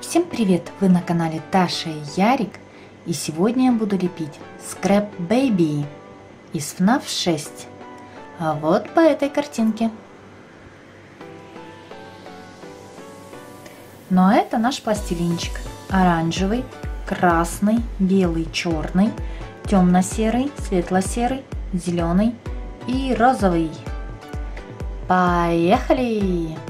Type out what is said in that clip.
Всем привет! Вы на канале Таша и Ярик и сегодня я буду лепить Scrap Baby из FNAF 6 а вот по этой картинке. Ну а это наш пластилинчик оранжевый, красный, белый, черный, темно-серый, светло-серый, зеленый и розовый. Поехали!